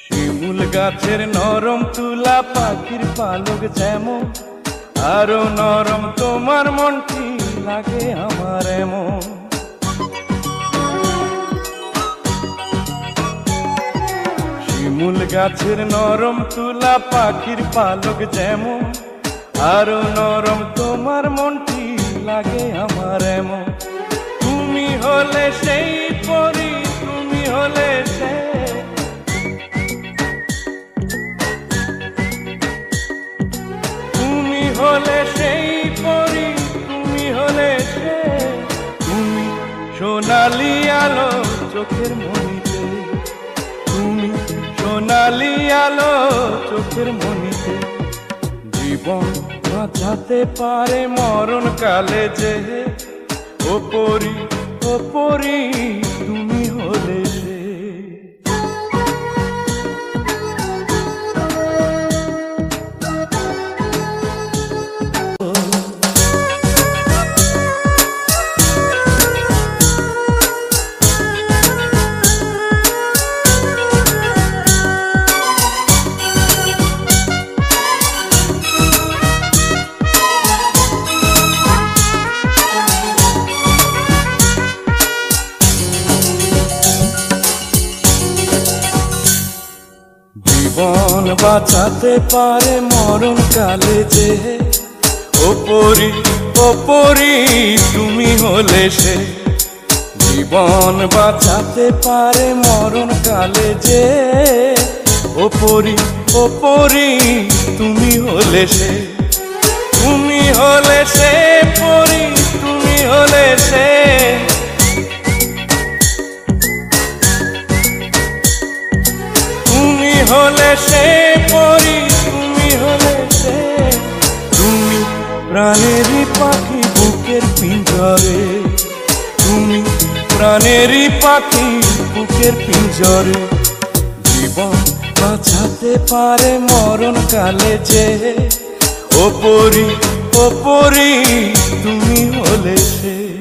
শিমুল গাছের নরম তুলা, পাখির পালক যেমন, আরও নরম তোমার মনটি লাগে আমার এমন। শিমুল গাছের নরম তুলা, পাখির পালক যেমন, আরও নরম তোমার মনটি লাগে আমার এমন। তুমি হলে সেই সোনালি আলো, চোখের মনিতে তুমি সোনালি আলো, চোখের মনিতে জীবন বাঁচাতে পারে মরণ কালে যে। ওপরি ওপরি তুমি হলে বাঁচাতে পারে মরণ কালে যে। ওপরি ওপরি তুমি হলে সে। জীবন বাঁচাতে পারে মরণ কালে যে। ওপরি ওপরি তুমি হলে সে। তুমি হলে সে হলে সে পরি, তুমি হলে সে। তুমি প্রাণেরই পাখি বুকের পিঞ্জরে। তুমি প্রাণেরই পাখি বুকের পিঞ্জরে। জীবন বাঁচাতে পারে মরণ কালে যে। ওপরি ওপরি, তুমি হলে সে।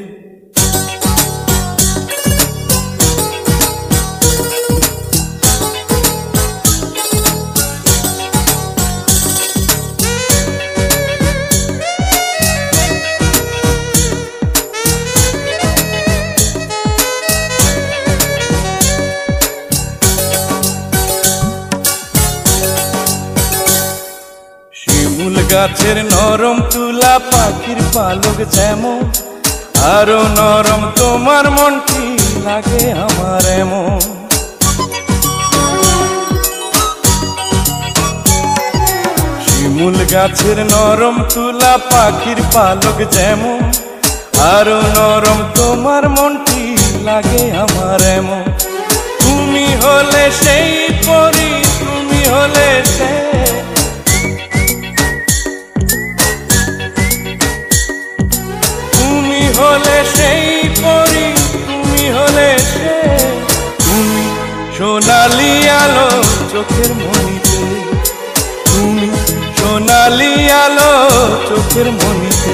গাছের নরম তুলা, পাখির পালক যেমন, আরও নরম তোমার মনটি লাগে আমার এমন। শিমুল গাছের নরম তুলা, পাখির পালক যেমন, আরও নরম তোমার মনটি লাগে আমার এমন। তুমি হলে সেই পরি, তুমি হলে সোনালি আলো চোখের মনিতে তুমি সোনালি আলো চোখের মনিতে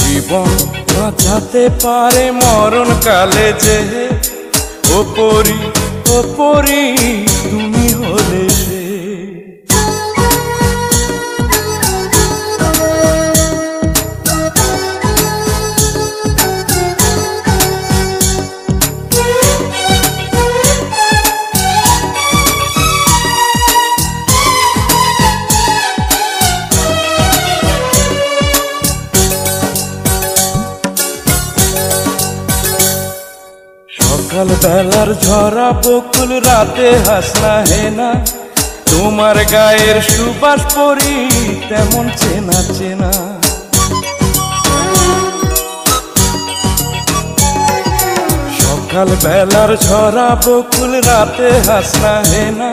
জীবন বাঁচাতে পারে মরণ কালে যে। ওপরি ওপরি, তুমি সকাল বেলার ঝরা বকুল রাতে হাসনা হেনা। তোমার গায়ের সুবাস পরি তেমন চেনা চেনা। সকাল বেলার ঝরা বকুল রাতে হাসনা হেনা।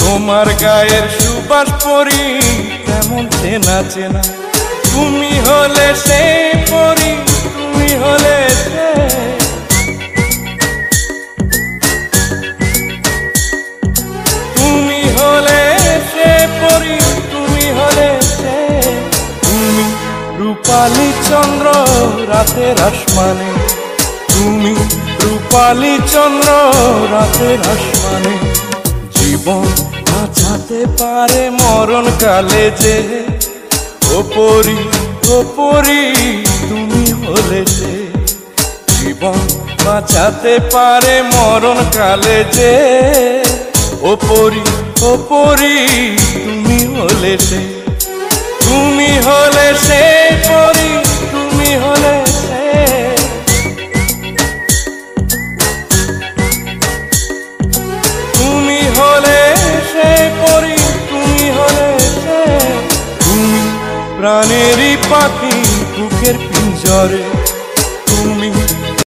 তোমার গায়ের সুবাস পরি তেমন চেনা চেনা। তুমি হলে সে রাতের আসমানে, তুমি রূপালী চন্দ্র রাতের আসমানে। জীবন বাঁচাতে পারে মরণ কালে যে, ওপরি ওপরি তুমি হলে সে। জীবন বাঁচাতে পারে মরণ কালে যে, ওপরি ওপরি তুমি হলে সে। তুমি হলে সে প্রাণেরই পাখি বুকের পিঞ্জরে।